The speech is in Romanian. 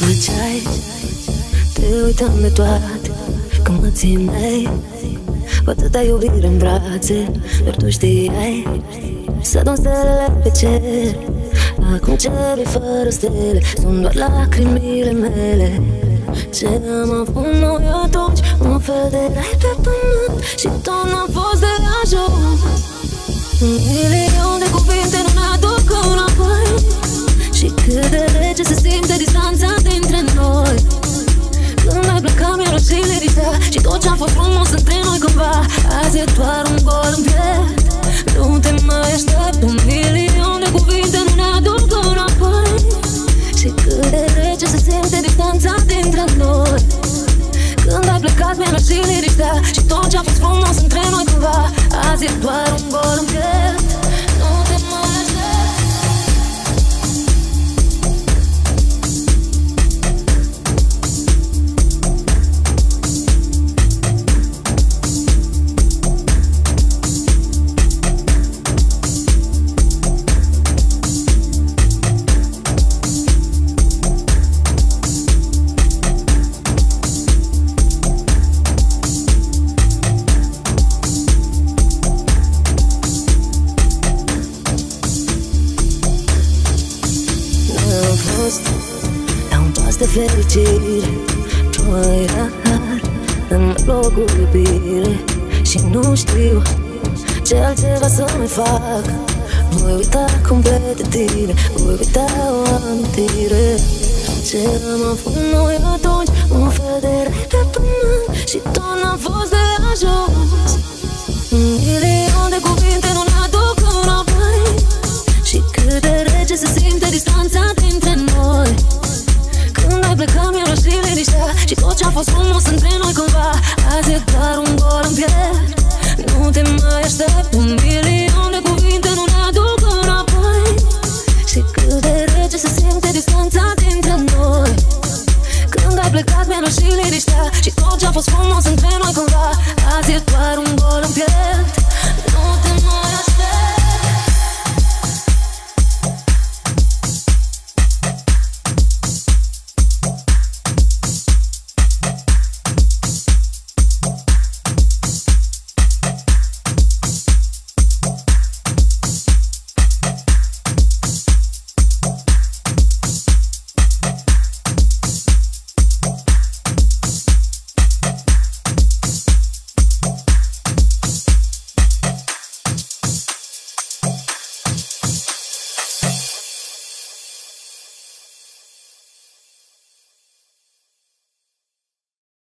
făceai Te uitam de toate Când mă țineai. Cu atâta iubire în brațe Dar tu știai Să dăm stelele pe cer. Acum cerul fără stele Sunt doar lacrimile mele. Ce am avut noi atunci Un fel de rai pe pământ Și tot n-am fost de ajuns. Un milion de cuvinte nu ne aduc înapoi. Și cât de rece se simte distanța dintre noi Când ai plecat mi-a și lirița Și tot ce-a fost frumos între noi cândva Azi e doar un gol în piept. Nu te mai aștept Un milion de cuvinte nu ne aduc înapoi Și cât de rece se simte distanța dintre noi. Când ai plecat mi-a și lirica Și tot ce-a fost frumos între noi cândva fericire. Noi rar în locul iubire Și nu știu ce altceva să mai fac. Voi uita complet de tine Voi uita o amintire. Ce am avut noi atunci ce-a fost frumos între noi cumva. Azi e doar un gol în pierd Nu te mai aștept. Un milion de cuvinte Nu ne aduc înapoi. Și cât de rece se simte distanța dintre noi. Când ai plecat mi-a și liniștea. Și tot ce-a fost frumos între noi cumva. Azi e doar un gol în pierd Nu te mai aștept.